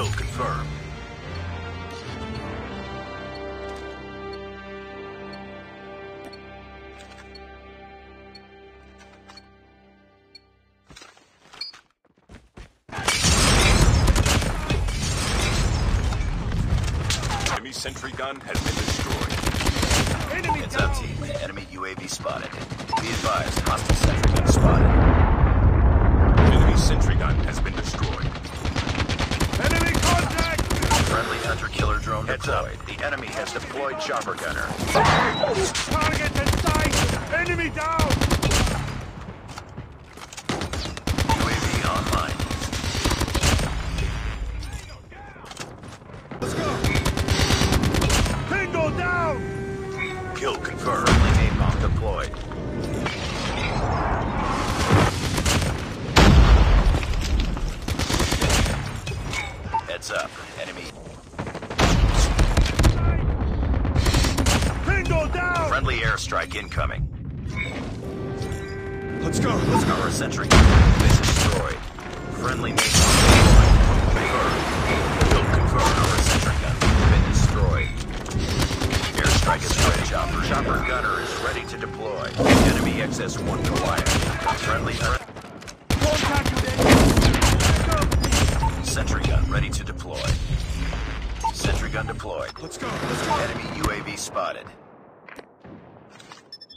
Kill confirmed. Enemy sentry gun has been destroyed. Enemy Heads up, team. Enemy UAV spotted. Be advised, hostile sentry gun spotted. Enemy sentry gun has been destroyed. Enemy contact. Friendly hunter-killer drone deployed. The enemy has deployed chopper gunner. Target in sight. Enemy down. UAV online. Let's go. Bingo down. Kill confirmed. Friendly AMOC deployed. Heads up. Enemy. Bingo down. Friendly airstrike incoming. Let's go. Let's go. Our sentry gun has been destroyed. Friendly deployed. Kill confirmed. Our sentry gun has been destroyed. Airstrike is ready. Chopper. Chopper gunner is ready to deploy. Enemy XS-1 quiet. Friendly threat. Contact with enemy. Let's go. Sentry gun ready to deploy. Sentry gun deployed. Let's go. Let's go. Enemy UAV spotted.